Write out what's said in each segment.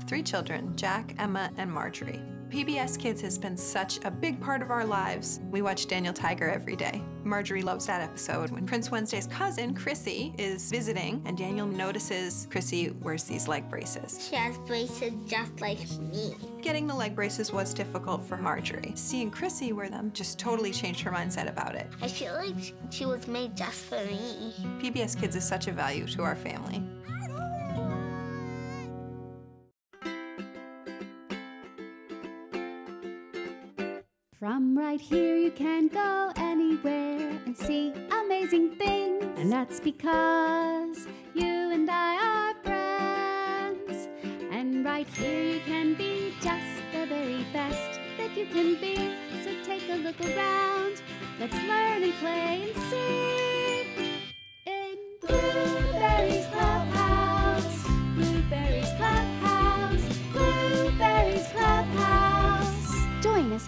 have three children Jack, Emma, and Marjorie. PBS Kids has been such a big part of our lives. We watch Daniel Tiger every day. Marjorie loves that episode when Prince Wednesday's cousin, Chrissy, is visiting, and Daniel notices Chrissy wears these leg braces. She has braces just like me. Getting the leg braces was difficult for Marjorie. Seeing Chrissy wear them just totally changed her mindset about it. I feel like she was made just for me. PBS Kids is such a value to our family. Right here, you can go anywhere and see amazing things. And that's because you and I are friends. And right here, you can be just the very best that you can be. So take a look around. Let's learn and play and sing.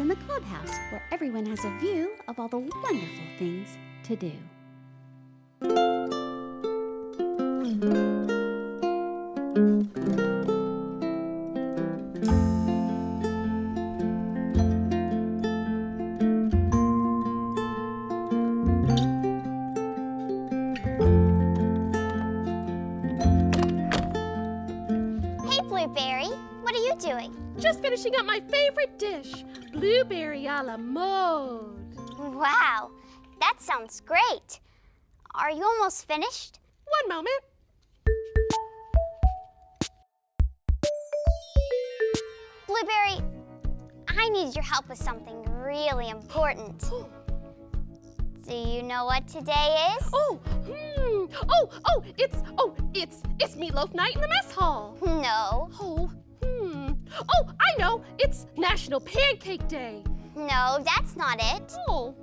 In the clubhouse where everyone has a view of all the wonderful things to do. Sounds great. Are you almost finished? One moment. Blueberry, I need your help with something really important. Do you know what today is? Oh, hmm. Oh, oh, it's, oh, it's, it's meatloaf night in the mess hall. No, Oh, hmm. Oh, I know. It's National Pancake Day. no, that's not it. Oh,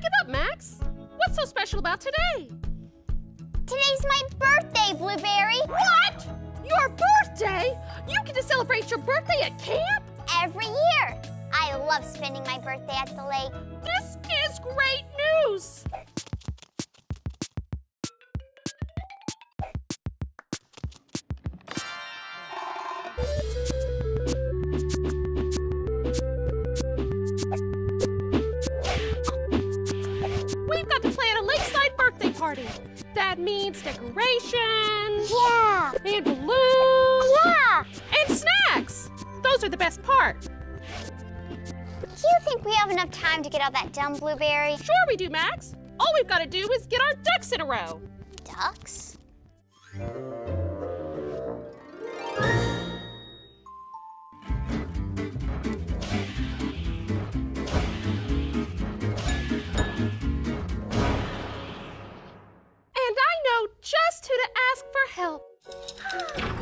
give up, Max. What's so special about today? Today's my birthday, Blueberry. What? Your birthday? You get to celebrate your birthday at camp? Every year. I love spending my birthday at the lake. This is great news. Those are the best part. Do you think we have enough time to get all that done, Blueberry? Sure we do, Max. All we've got to do is get our ducks in a row. Ducks? And I know just who to ask for help.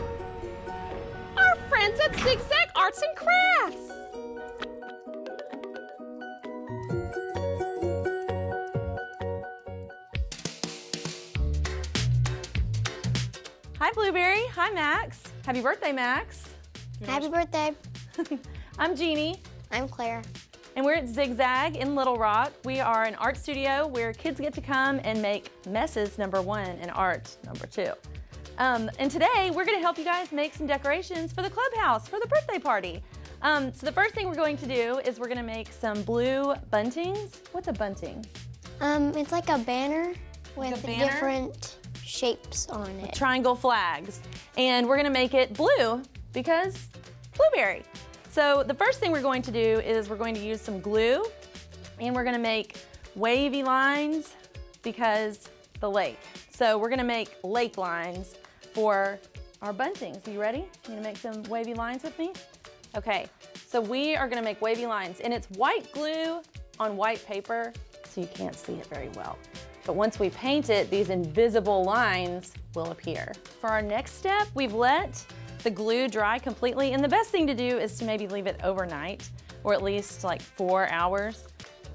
Friends at Zigzag Arts and Crafts. Hi, Blueberry. Hi, Max. Happy birthday, Max. Happy birthday. I'm Jeannie, I'm Claire. and we're at Zigzag in Little Rock. We are an art studio where kids get to come and make messes, number one, and art, number two. Um, and today, we're gonna help you guys make some decorations for the clubhouse for the birthday party. Um, so the first thing we're going to do is we're gonna make some blue buntings. What's a bunting? Um, it's like a banner with banner? different shapes on it. triangle flags. And we're gonna make it blue because blueberry. So the first thing we're going to do is we're going to use some glue and we're gonna make wavy lines because the lake. So we're gonna make lake lines for our buntings. Are you ready? You gonna make some wavy lines with me? Okay, so we are gonna make wavy lines and it's white glue on white paper so you can't see it very well. But once we paint it, these invisible lines will appear. For our next step, we've let the glue dry completely, and the best thing to do is to maybe leave it overnight, or at least like four hours.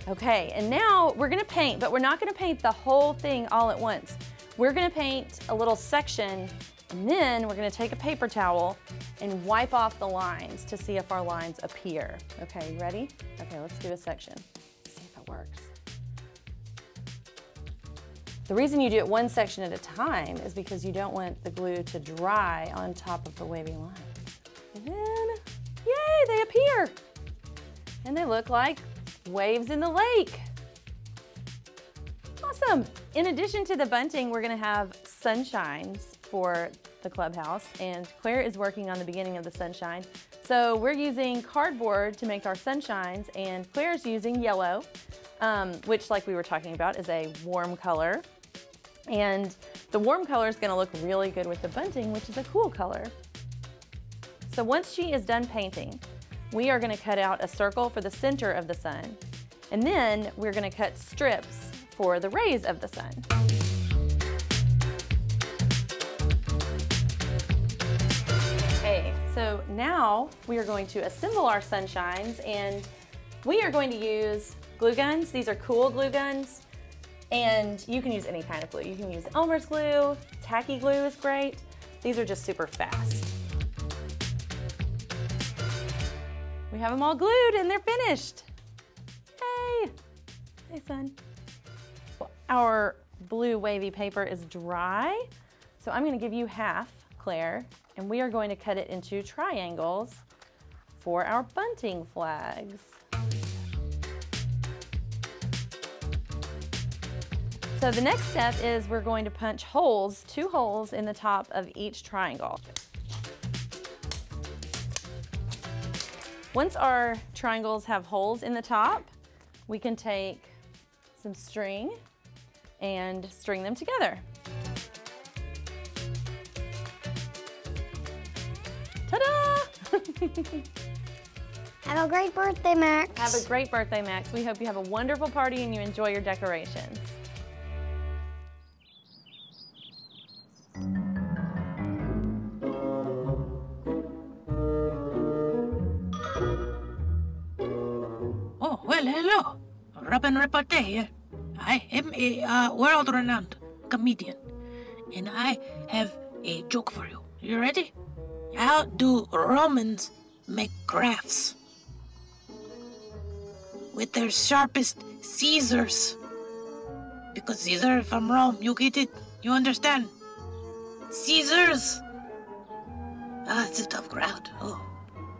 Okay, and now we're gonna paint, but we're not gonna paint the whole thing all at once. We're gonna paint a little section, and then we're gonna take a paper towel and wipe off the lines to see if our lines appear. Okay, you ready? Okay, let's do a section. See if it works. The reason you do it one section at a time is because you don't want the glue to dry on top of the wavy line. And then, yay, they appear. And they look like waves in the lake. Awesome. In addition to the bunting, we're gonna have sunshines for the clubhouse and Claire is working on the beginning of the sunshine. So we're using cardboard to make our sunshines and Claire's using yellow, um, which like we were talking about is a warm color. And the warm color is gonna look really good with the bunting, which is a cool color. So once she is done painting, we are gonna cut out a circle for the center of the sun. And then we're gonna cut strips for the rays of the sun. Now we are going to assemble our sunshines and we are going to use glue guns. These are cool glue guns and you can use any kind of glue. You can use Elmer's glue, tacky glue is great. These are just super fast. We have them all glued and they're finished. Hey, hey son. Our blue wavy paper is dry. So I'm gonna give you half, Claire, and we are going to cut it into triangles for our bunting flags. So the next step is we're going to punch holes, two holes in the top of each triangle. Once our triangles have holes in the top, we can take some string and string them together. Have a great birthday, Max. have a great birthday, Max. We hope you have a wonderful party and you enjoy your decorations. Oh, well, hello. Robin Repartee here. I am a uh, world renowned comedian, and I have a joke for you. You ready? How do Romans make crafts? With their sharpest Caesars. Because Caesar from Rome, you get it? You understand? Caesars! Ah, it's a tough crowd. Oh.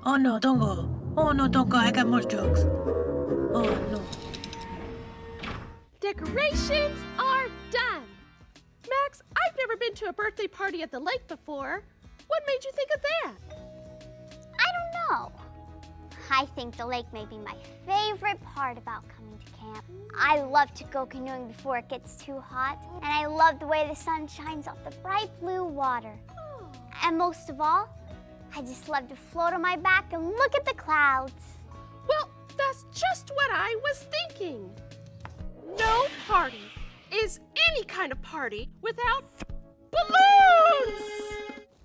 Oh no, don't go. Oh no, don't go. I got more jokes. Oh no. Decorations are done. Max, I've never been to a birthday party at the lake before. What made you think of that? I don't know. I think the lake may be my favorite part about coming to camp. I love to go canoeing before it gets too hot, and I love the way the sun shines off the bright blue water. Oh. And most of all, I just love to float on my back and look at the clouds. Well, that's just what I was thinking. No party is any kind of party without balloons!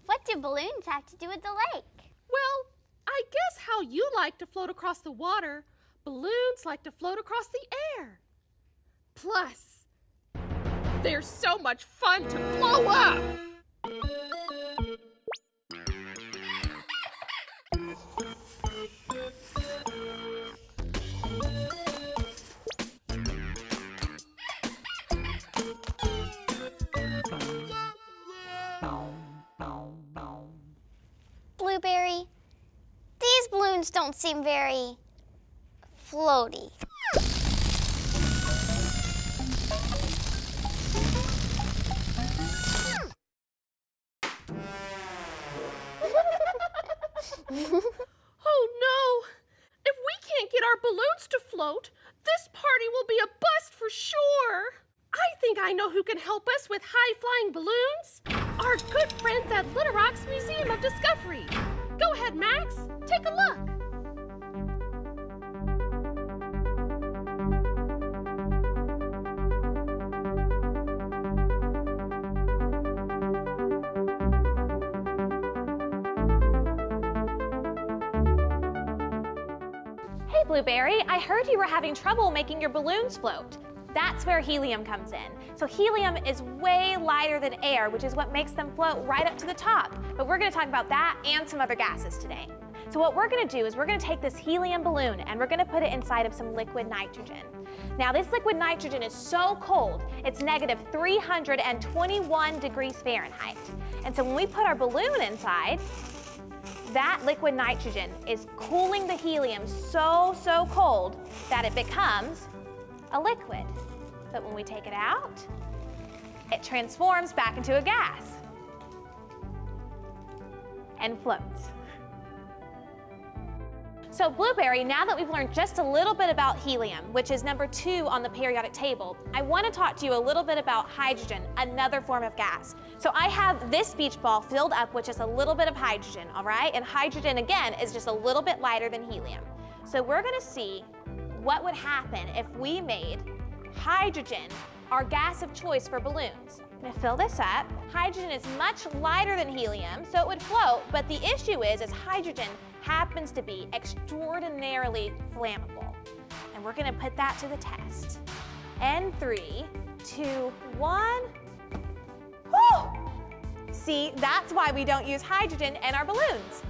What do balloons have to do with the lake? Well, I guess how you like to float across the water, balloons like to float across the air. Plus, they're so much fun to blow up! Don't seem very floaty. Oh no! If we can't get our balloons to float, this party will be a bust for sure! I think I know who can help us with high flying balloons. Our good friends at Little Rock's Museum of Discovery. Go ahead, Max. Take a look. Blueberry, I heard you were having trouble making your balloons float. That's where helium comes in. So, helium is way lighter than air, which is what makes them float right up to the top. But we're gonna talk about that and some other gases today. So what we're gonna do is we're gonna take this helium balloon and we're gonna put it inside of some liquid nitrogen. Now this liquid nitrogen is so cold, it's negative 321 degrees Fahrenheit. And so when we put our balloon inside, that liquid nitrogen is cooling the helium so, so cold that it becomes a liquid. But when we take it out, it transforms back into a gas and floats. So Blueberry, now that we've learned just a little bit about helium, which is number two on the periodic table, I want to talk to you a little bit about hydrogen, another form of gas. So I have this beach ball filled up with just a little bit of hydrogen, all right? And hydrogen, again, is just a little bit lighter than helium. So we're going to see what would happen if we made hydrogen our gas of choice for balloons. I'm gonna fill this up. Hydrogen is much lighter than helium, so it would float, but the issue is, is hydrogen happens to be extraordinarily flammable. And we're gonna put that to the test. And three, two, one. Whew! See, that's why we don't use hydrogen in our balloons.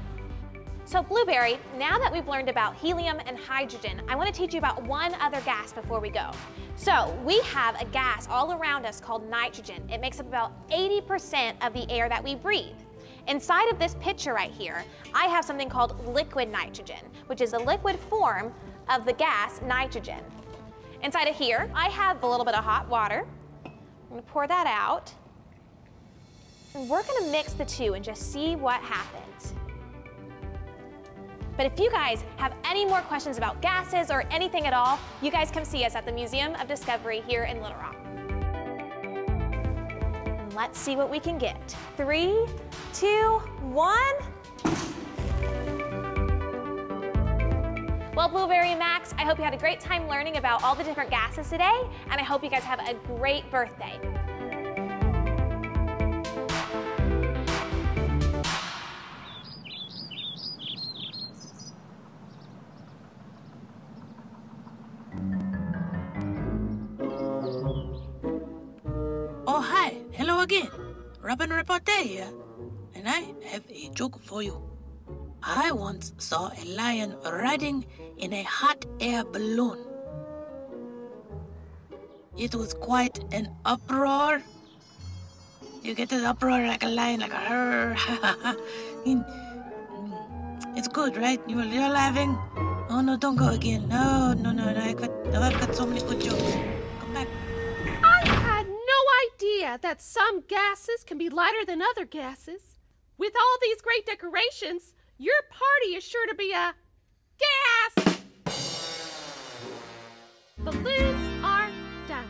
So Blueberry, now that we've learned about helium and hydrogen, I want to teach you about one other gas before we go. So we have a gas all around us called nitrogen. It makes up about 80% of the air that we breathe. Inside of this picture right here, I have something called liquid nitrogen, which is a liquid form of the gas nitrogen. Inside of here, I have a little bit of hot water. I'm gonna pour that out. And we're gonna mix the two and just see what happens. But if you guys have any more questions about gases or anything at all, you guys come see us at the Museum of Discovery here in Little Rock. Let's see what we can get. Three, two, one. Well, Blueberry and Max, I hope you had a great time learning about all the different gases today, and I hope you guys have a great birthday. Robin Repartee here. And I have a joke for you. I once saw a lion riding in a hot air balloon. It was quite an uproar. You get an uproar like a lion, like a In- mm, It's good, right? You- You're laughing. Oh no, don't go again. No, no, no, no. I've got, I've got so many good jokes. Idea that some gases can be lighter than other gases. With all these great decorations, your party is sure to be a gas! Balloons are done.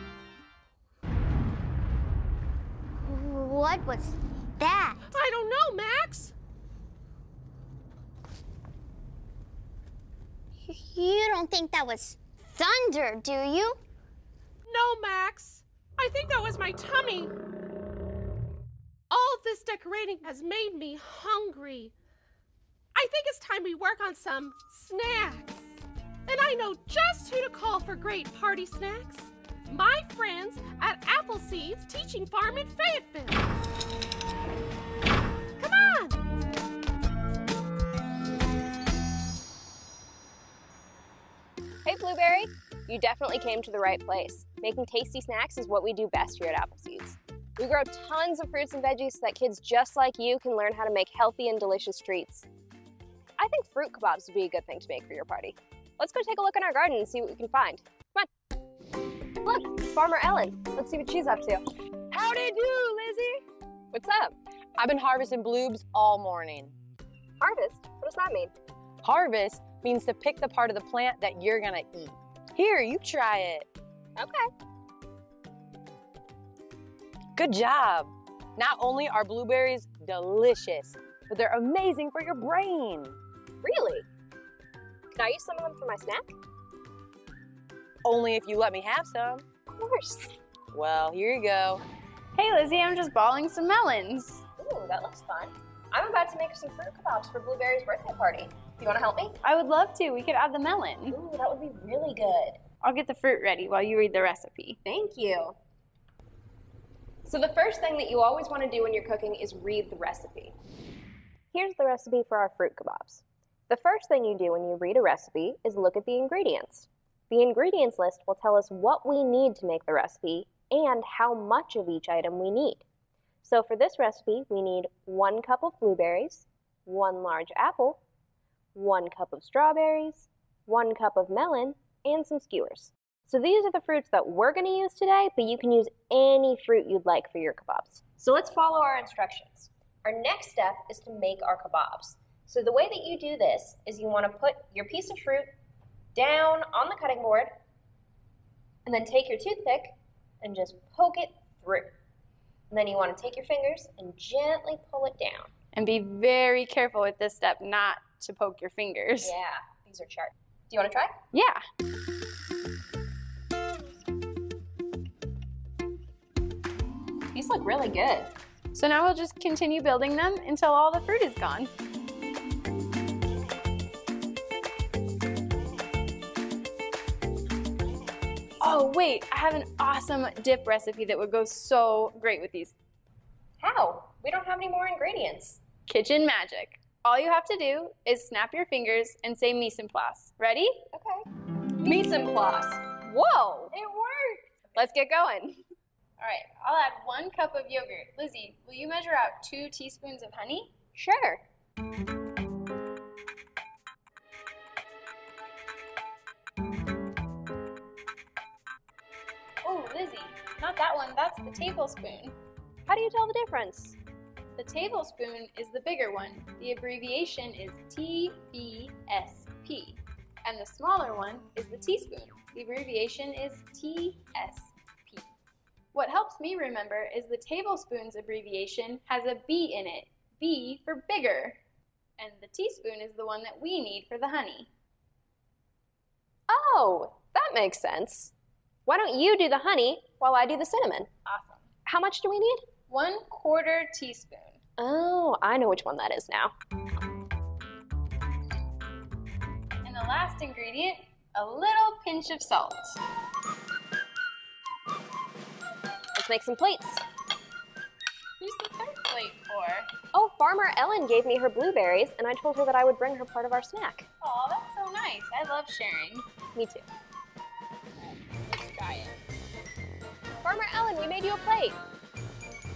What was that? I don't know, Max. You don't think that was thunder, do you? No, Max. I think that was my tummy. All this decorating has made me hungry. I think it's time we work on some snacks. And I know just who to call for great party snacks. My friends at Appleseed's Teaching Farm in Fayetteville. Come on! Hey, Blueberry! You definitely came to the right place. Making tasty snacks is what we do best here at Appleseeds. We grow tons of fruits and veggies so that kids just like you can learn how to make healthy and delicious treats. I think fruit kebabs would be a good thing to make for your party. Let's go take a look in our garden and see what we can find. Come on. Look, Farmer Ellen. Let's see what she's up to. Howdy do, Lizzie. What's up? I've been harvesting bloobs all morning. Harvest? What does that mean? Harvest means to pick the part of the plant that you're gonna eat. Here, you try it. Okay. Good job. Not only are blueberries delicious, but they're amazing for your brain. Really? Can I use some of them for my snack? Only if you let me have some. Of course. Well, here you go. Hey Lizzie, I'm just balling some melons. Ooh, that looks fun. I'm about to make some fruit kebabs for Blueberry's birthday party. You want to help me? I would love to. We could add the melon. Ooh, that would be really good. I'll get the fruit ready while you read the recipe. Thank you. So the first thing that you always want to do when you're cooking is read the recipe. Here's the recipe for our fruit kebabs. The first thing you do when you read a recipe is look at the ingredients. The ingredients list will tell us what we need to make the recipe and how much of each item we need. So for this recipe, we need one cup of blueberries, one large apple, one cup of strawberries, one cup of melon, and some skewers. So these are the fruits that we're going to use today, but you can use any fruit you'd like for your kebabs. So let's follow our instructions. Our next step is to make our kebabs. So the way that you do this is you want to put your piece of fruit down on the cutting board and then take your toothpick and just poke it through. And then you want to take your fingers and gently pull it down. And be very careful with this step not to poke your fingers. Yeah, these are sharp. Do you want to try? Yeah. These look really good. So now we'll just continue building them until all the fruit is gone. Oh, wait, I have an awesome dip recipe that would go so great with these. How? We don't have any more ingredients. Kitchen magic. All you have to do is snap your fingers and say mise en place. Ready? Okay. Mise en place. Whoa, it worked. Let's get going. All right, I'll add one cup of yogurt. Lizzie, will you measure out two teaspoons of honey? Sure. Oh, Lizzie, not that one. That's the tablespoon. How do you tell the difference? The tablespoon is the bigger one. The abbreviation is TBSP. And the smaller one is the teaspoon. The abbreviation is TSP. What helps me remember is the tablespoon's abbreviation has a B in it. B for bigger. And the teaspoon is the one that we need for the honey. Oh, that makes sense. Why don't you do the honey while I do the cinnamon? Awesome. How much do we need? One quarter teaspoon. Oh, I know which one that is now. And the last ingredient, a little pinch of salt. Let's make some plates. Who's the third plate for? Oh, Farmer Ellen gave me her blueberries, and I told her that I would bring her part of our snack. Oh, that's so nice. I love sharing. Me too. Let's try it. Farmer Ellen, we made you a plate.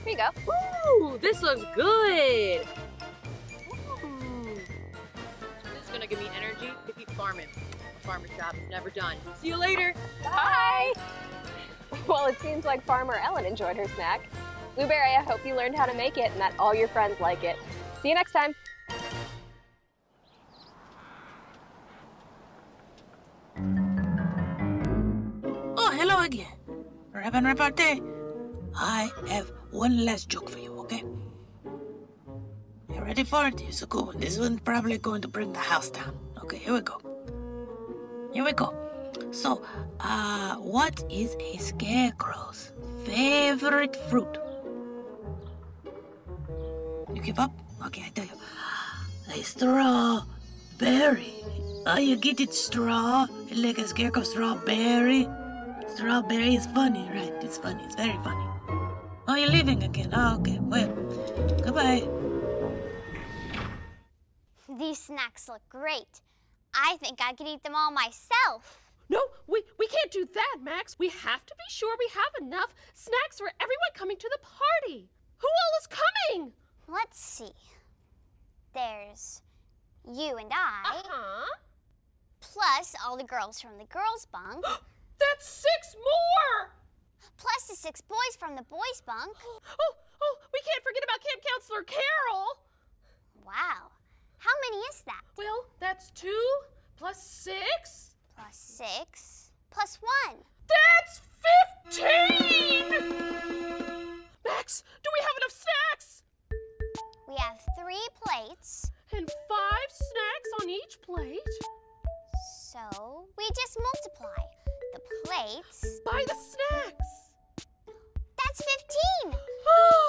Here you go. Ooh, this looks good. Ooh. This is gonna give me energy to keep farming. A farmer's job is never done. See you later. Bye. Well, it seems like Farmer Ellen enjoyed her snack. Blueberry, I hope you learned how to make it and that all your friends like it. See you next time. Oh, hello again. Robin Repartee. I have one last joke for you, okay? You ready for it? It's a good one. This one's probably going to bring the house down. Okay, here we go. Here we go. So, uh, what is a scarecrow's favorite fruit? You give up? Okay, I tell you. A strawberry. Oh, you get it, straw? Like a scarecrow strawberry? Strawberry is funny, right? It's funny. It's very funny. Oh, you're leaving again. Oh, okay. Well, goodbye. These snacks look great. I think I could eat them all myself. No, we, we can't do that, Max. We have to be sure we have enough snacks for everyone coming to the party. Who all is coming? Let's see. There's you and I, Uh-huh. plus all the girls from the girls' bunk, That's six more! Plus the six boys from the boys' bunk. Oh, oh, we can't forget about Camp Counselor Carol. Wow. How many is that? Well, that's two plus six. Plus six, plus one. That's fifteen! Max, do we have enough snacks? We have three plates, And five snacks on each plate? so we just multiply the plates. By the snacks. That's 15.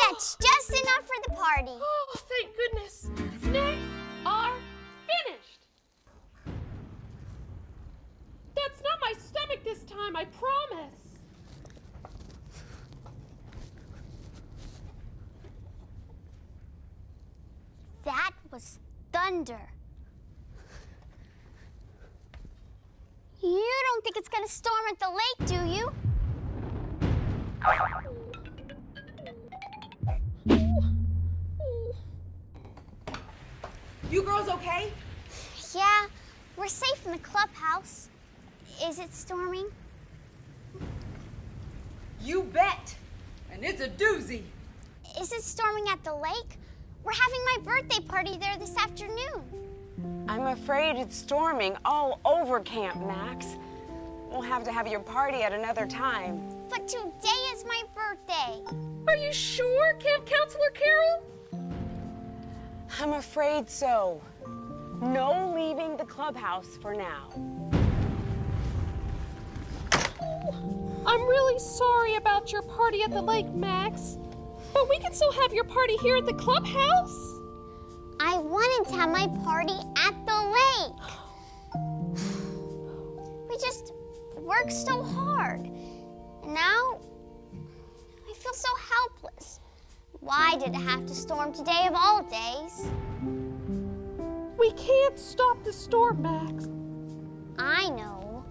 That's just enough for the party. Oh, thank goodness. Snacks are finished. That's not my stomach this time, I promise. That was thunder. You don't think it's gonna storm at the lake, do you? You girls okay? Yeah, we're safe in the clubhouse. Is it storming? You bet. And it's a doozy. Is it storming at the lake? We're having my birthday party there this afternoon. I'm afraid it's storming all over Camp Max. We'll have to have your party at another time. But today is my birthday. Are you sure, Camp Counselor Carol? I'm afraid so. No leaving the clubhouse for now. I'm really sorry about your party at the lake, Max. But we can still have your party here at the clubhouse. I wanted to have my party at the lake. We just worked so hard. And now I feel so helpless. Why did it have to storm today of all days? We can't stop the storm, Max. I know.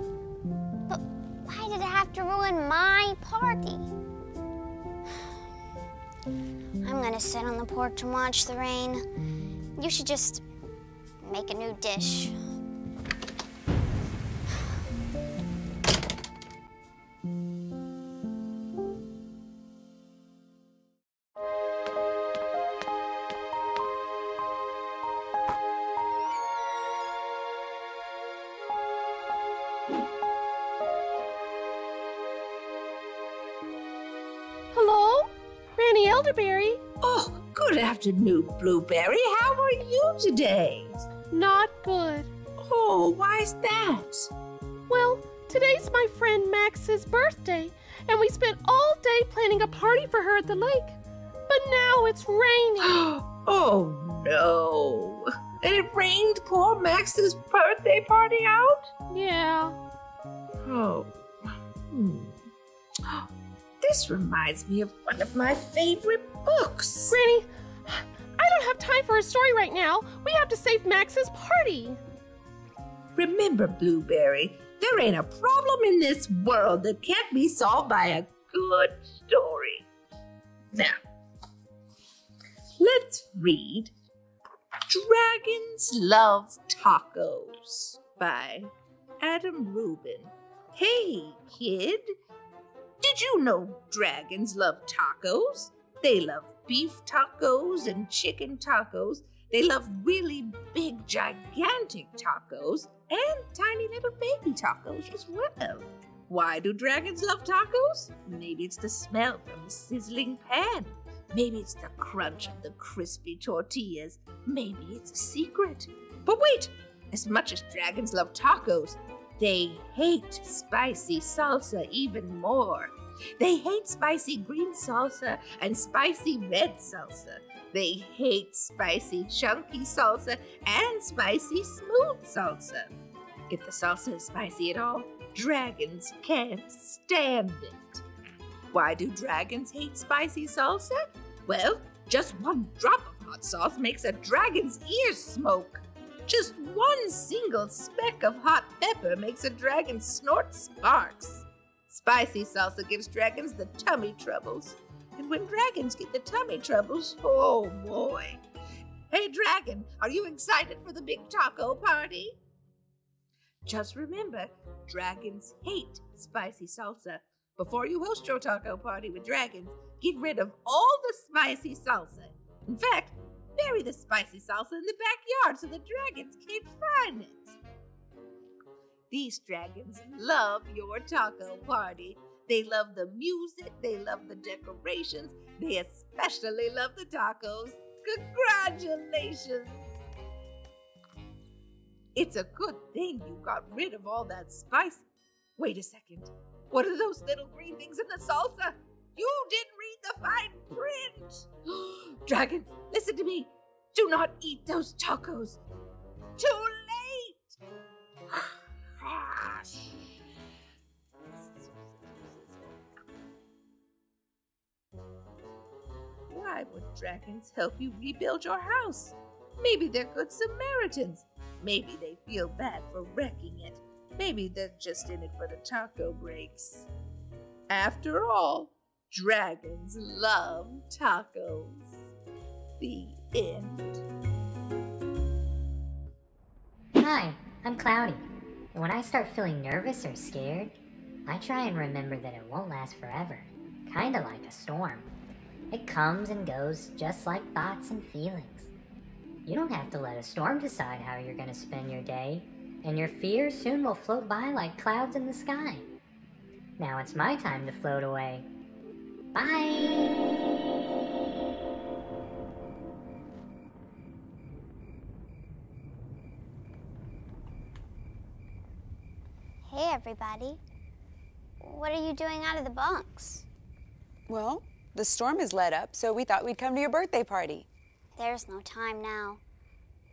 But why did it have to ruin my party? I'm gonna sit on the porch and watch the rain. You should just make a new dish. Afternoon, Blueberry. How are you today? Not good. Oh, why's that? Well, today's my friend Max's birthday, and we spent all day planning a party for her at the lake. But now it's raining. oh, no. And it rained poor Max's birthday party out? yeah. Oh. Hmm. This reminds me of one of my favorite books. Granny, I don't have time for a story right now. We have to save Max's party. Remember, Blueberry, there ain't a problem in this world that can't be solved by a good story. Now, let's read Dragons Love Tacos by Adam Rubin. Hey, kid, did you know dragons love tacos? They love beef tacos and chicken tacos. They love really big, gigantic tacos and tiny little baby tacos as well. Why do dragons love tacos? Maybe it's the smell from the sizzling pan. Maybe it's the crunch of the crispy tortillas. Maybe it's a secret. But wait! As much as dragons love tacos, they hate spicy salsa even more. They hate spicy green salsa and spicy red salsa. They hate spicy chunky salsa and spicy smooth salsa. If the salsa is spicy at all, dragons can't stand it. Why do dragons hate spicy salsa? Well, just one drop of hot sauce makes a dragon's ears smoke. Just one single speck of hot pepper makes a dragon snort sparks. Spicy salsa gives dragons the tummy troubles. And when dragons get the tummy troubles, oh boy. Hey, dragon, are you excited for the big taco party? Just remember, dragons hate spicy salsa. Before you host your taco party with dragons, get rid of all the spicy salsa. In fact, bury the spicy salsa in the backyard so the dragons can't find it. These dragons love your taco party. They love the music, they love the decorations, they especially love the tacos. Congratulations! It's a good thing you got rid of all that spice. Wait a second. What are those little green things in the salsa? You didn't read the fine print. Dragons, listen to me. Do not eat those tacos. Too late. Why would dragons help you rebuild your house? Maybe they're good Samaritans. Maybe they feel bad for wrecking it. Maybe they're just in it for the taco breaks. After all, dragons love tacos. The end. Hi, I'm Cloudy. When I start feeling nervous or scared, I try and remember that it won't last forever. Kinda like a storm. It comes and goes just like thoughts and feelings. You don't have to let a storm decide how you're gonna spend your day, and your fears soon will float by like clouds in the sky. Now it's my time to float away. Bye! Everybody. What are you doing out of the bunks? Well, the storm has let up, so we thought we'd come to your birthday party. There's no time now.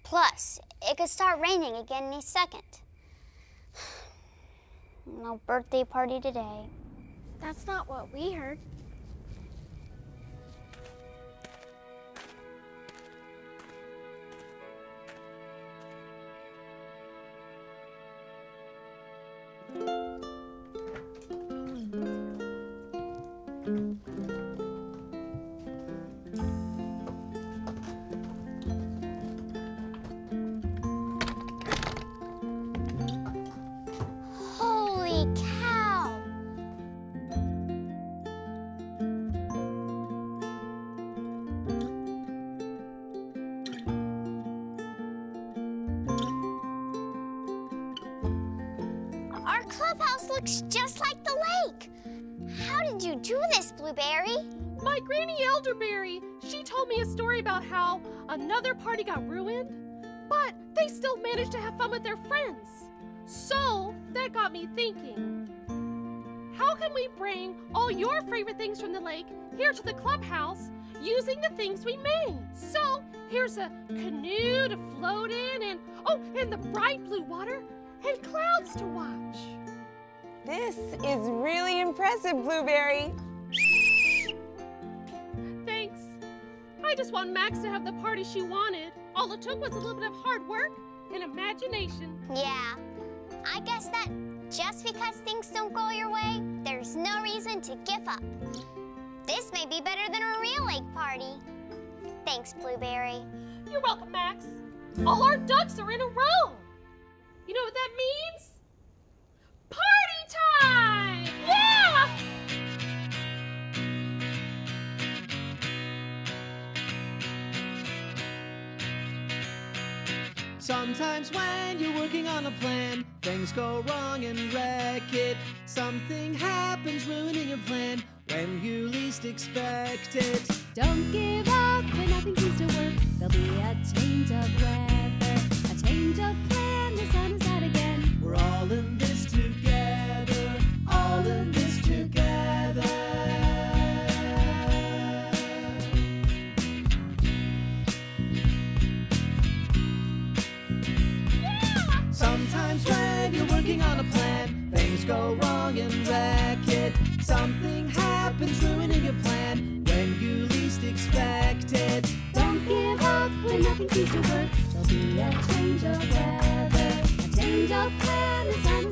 Plus, it could start raining again any second. No birthday party today. That's not what we heard. Blueberry? My Granny Elderberry, she told me a story about how another party got ruined, but they still managed to have fun with their friends. So that got me thinking how can we bring all your favorite things from the lake here to the clubhouse using the things we made? So here's a canoe to float in, and oh, and the bright blue water and clouds to watch. This is really impressive, Blueberry. I just want Max to have the party she wanted. All it took was a little bit of hard work and imagination. Yeah, I guess that just because things don't go your way, there's no reason to give up. This may be better than a real lake party. Thanks, Blueberry. You're welcome, Max. All our ducks are in a row. You know what that means? Party time! Sometimes when you're working on a plan, things go wrong and wreck it. Something happens ruining your plan when you least expect it. Don't give up when nothing seems to work. There'll be a change of weather, a change of plan. The sun is out again. We're all in this together, all in this go wrong and wreck it. Something happens ruining your plan when you least expect it. Don't give up when nothing seems to work. There'll be a change of weather, a change of plan.